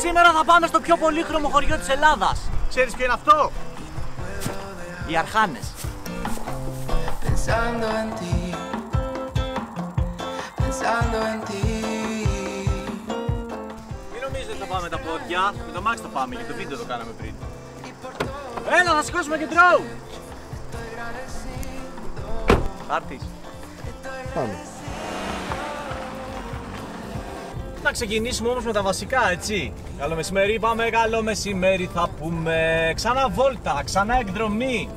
Σήμερα θα πάμε στο πιο πολύχρωμο χωριό της Ελλάδας. Ξέρεις ποιο είναι αυτό; Οι Αρχάνες. pensando en ti, pensando en ti. Μην νομίζετε ότι θα πάμε τα πόδια. Με το Max θα πάμε και το βίντεο το κάναμε πριν. Έλα, θα σηκώσουμε και drone. Θα έρθεις. Πάμε. Να ξεκινήσουμε όμως με τα βασικά, έτσι. Καλό μεσημέρι, πάμε, καλό μεσημέρι θα πούμε. Ξανά βόλτα, ξανά εκδρομή.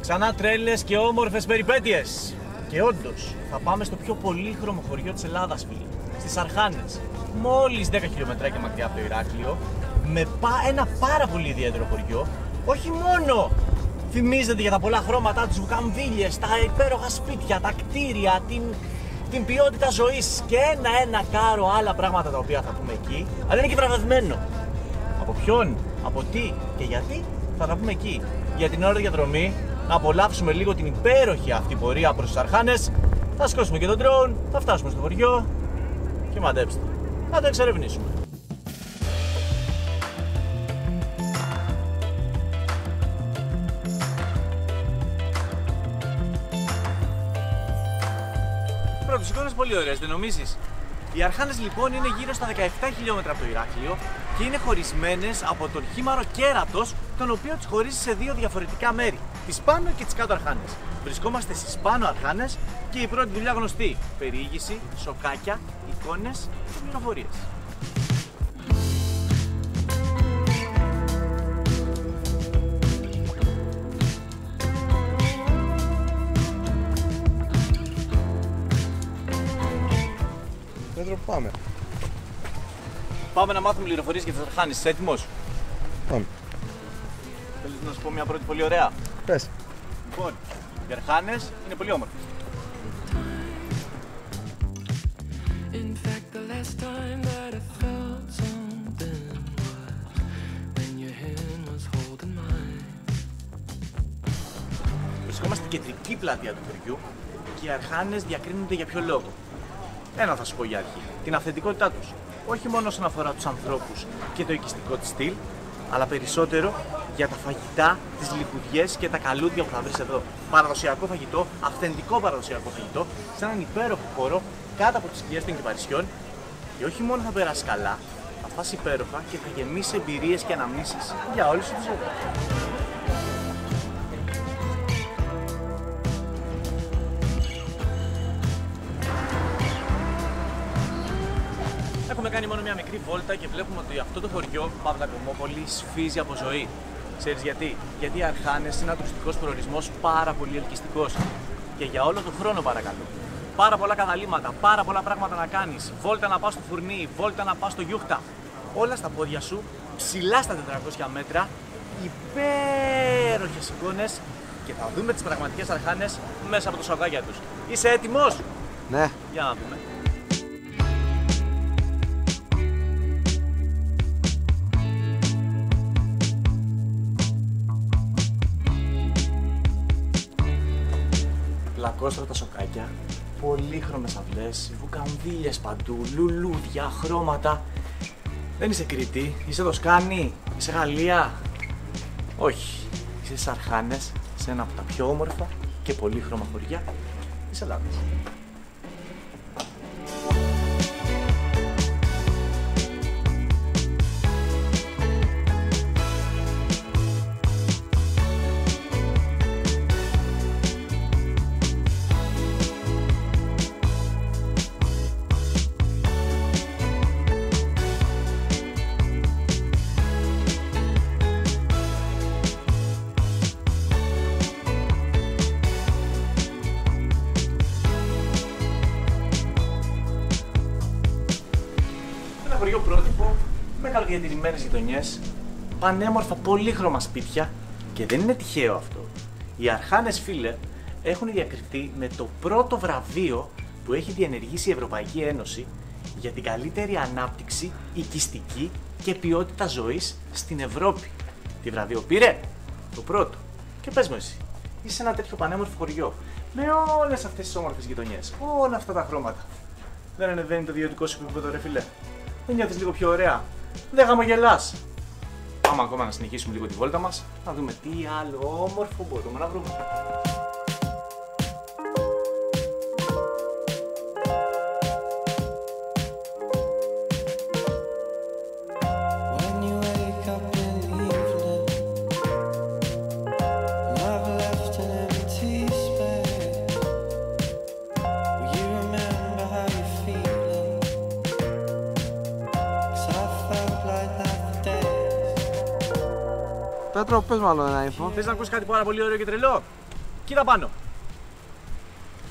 Ξανά τρέλες και όμορφες περιπέτειες. Και όντως, θα πάμε στο πιο πολύχρωμο χωριό της Ελλάδας, φίλοι. Στις Αρχάνες. Μόλις 10 χιλιόμετράκια μακριά από το Ηράκλειο. Με πα- ένα πάρα πολύ ιδιαίτερο χωριό. Όχι μόνο θυμίζεται για τα πολλά χρώματά τους βουκαμβίλιες, τα υπέροχα σπίτια, τα κτίρια, την, την ποιότητα ζωής και ένα-ένα κάρο άλλα πράγματα τα οποία θα πούμε εκεί, αλλά είναι και βραβευμένο. Από ποιον, από τι και γιατί θα τα πούμε εκεί. Για την ώρα διαδρομή, να απολαύσουμε λίγο την υπέροχη αυτή πορεία προς τις Αρχάνες, θα σηκώσουμε και τον drone, θα φτάσουμε στο χωριό και μαντέψτε, θα το εξερευνήσουμε. Πρώτε εικόνες πολύ ωραίες, δεν νομίζεις; Οι Αρχάνες λοιπόν είναι γύρω στα 17 χιλιόμετρα από το Ηράκλειο και είναι χωρισμένες από τον χήμαρο κέρατος, τον οποίο τις χωρίζει σε δύο διαφορετικά μέρη, τις πάνω και τις κάτω Αρχάνες. Βρισκόμαστε στις πάνω Αρχάνες και η πρώτη δουλειά γνωστή: περιήγηση, σοκάκια, εικόνες και πληροφορίες. Πάμε. Πάμε να μάθουμε πληροφορίες για τι Αρχάνε. Είσαι έτοιμος; Πάμε. Θέλεις να σου πω μια πρώτη πολύ ωραία; Πες. Λοιπόν, οι Αρχάνε είναι πολύ όμορφες. In fact, the last time that I felt something was when your hand was holding mine. Βρισκόμαστε στην κεντρική πλατεία του χωριού και οι αρχάνε διακρίνονται για ποιο λόγο; Ένα θα σου πω για αρχή. Την αυθεντικότητά τους. Όχι μόνο όσον αφορά τους ανθρώπους και το οικιστικό της στυλ, αλλά περισσότερο για τα φαγητά, τις λιχουδιέ και τα καλούδια που θα βρεις εδώ. Παραδοσιακό φαγητό, αυθεντικό παραδοσιακό φαγητό, σε έναν υπέροχο χώρο κάτω από τις σκιές των κυπαρισιών. Και όχι μόνο θα περάσεις καλά, θα φας υπέροχα και θα γεμίσεις εμπειρίες και αναμνήσεις για όλη σου τη Έχουμε κάνει μόνο μια μικρή βόλτα και βλέπουμε ότι αυτό το χωριό, Παύλα Κομμόπολη, σφίζει από ζωή. Ξέρεις γιατί; Γιατί οι Αρχάνες είναι ένα τουριστικός προορισμός πάρα πολύ ελκυστικός. Και για όλο τον χρόνο παρακαλώ. Πάρα πολλά καταλήμματα, πάρα πολλά πράγματα να κάνεις. Βόλτα να πας στο φουρνί, βόλτα να πας στο γιούχτα. Όλα στα πόδια σου, ψηλά στα 400 μέτρα, υπέροχες εικόνες και θα δούμε τις πραγματικές Αρχάνες μέσα από το σοκάκια τους. Είσαι έτοιμος; Ναι. Για να δούμε. Πλακόστρωτα σοκάκια, πολύχρωμες αυλές, βουκαμβίλες παντού, λουλούδια, χρώματα. Δεν είσαι Κρήτη, είσαι Δοσκάνη, είσαι Γαλλία. Όχι, είσαι στις Αρχάνες, σε ένα από τα πιο όμορφα και πολύχρωμα χωριά της Ελλάδας. Χωριό πρότυπο με καλοδιατηρημένε γειτονιές, πανέμορφα πολύχρωμα σπίτια και δεν είναι τυχαίο αυτό. Οι Αρχάνες φίλε έχουν διακριθεί με το πρώτο βραβείο που έχει διενεργήσει η Ευρωπαϊκή Ένωση για την καλύτερη ανάπτυξη οικιστική και ποιότητα ζωής στην Ευρώπη. Τι βραβείο πήρε; Το πρώτο. Και πες μου εσύ, είσαι σε ένα τέτοιο πανέμορφο χωριό. Με όλες αυτές τις όμορφες γειτονιές. Όλα αυτά τα χρώματα. Δεν ανεβαίνει το βιωτικό σου επίπεδο, ρε φιλέ. Δεν νιώθεις λίγο πιο ωραία. Δεν χαμογελάς. Πάμε ακόμα να συνεχίσουμε λίγο τη βόλτα μας, να δούμε τι άλλο όμορφο μπορούμε να βρούμε. Πέτρο, πες μου άλλο ένα info. Θες να ακούσεις κάτι πάρα πολύ ωραίο και τρελό; Κοίτα πάνω.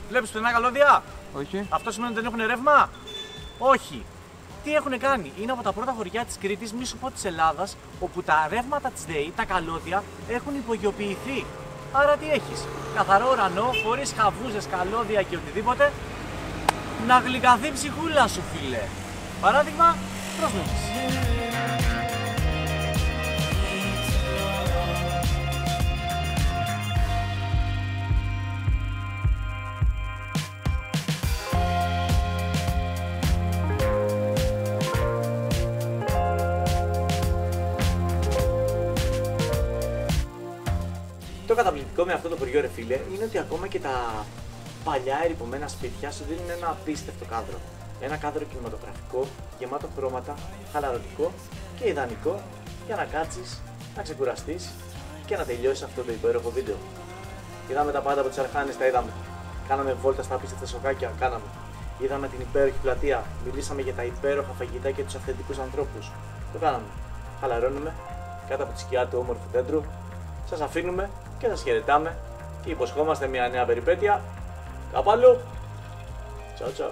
Βλέπεις πουθενά καλώδια; Όχι. Αυτό σημαίνει ότι δεν έχουν ρεύμα; Όχι. Τι έχουν κάνει; Είναι από τα πρώτα χωριά της Κρήτης, μη σου πω της Ελλάδας, όπου τα ρεύματα της ΔΕΗ, τα καλώδια, έχουν υπογειοποιηθεί. Άρα τι έχεις; Καθαρό ουρανό, χωρίς χαβούζες, καλώδια και οτιδήποτε; Να γλυκαθεί η ψυχούλα σου, φίλε. Παράδειγμα, πρόσληψη. Το καταπληκτικό με αυτό το χωριό, ρε φίλε, είναι ότι ακόμα και τα παλιά ερυπωμένα σπίτια σου δίνουν ένα απίστευτο κάδρο. Ένα κάδρο κινηματογραφικό, γεμάτο χρώματα, χαλαρωτικό και ιδανικό για να κάτσεις, να ξεκουραστείς και να τελειώσεις αυτό το υπέροχο βίντεο. Είδαμε τα πάντα από τις αρχάνες, τα είδαμε. Κάναμε βόλτα στα απίστευτα σοκάκια, κάναμε. Είδαμε την υπέροχη πλατεία, μιλήσαμε για τα υπέροχα φαγητά και τους αυθεντικούς ανθρώπους. Το κάναμε. Χαλαρώνουμε κάτω από τη σκιά του όμορφου δέντρου σας αφήνουμε και σας χαιρετάμε και υποσχόμαστε μια νέα περιπέτεια. Κάπου αλλού. Τσαου τσαου.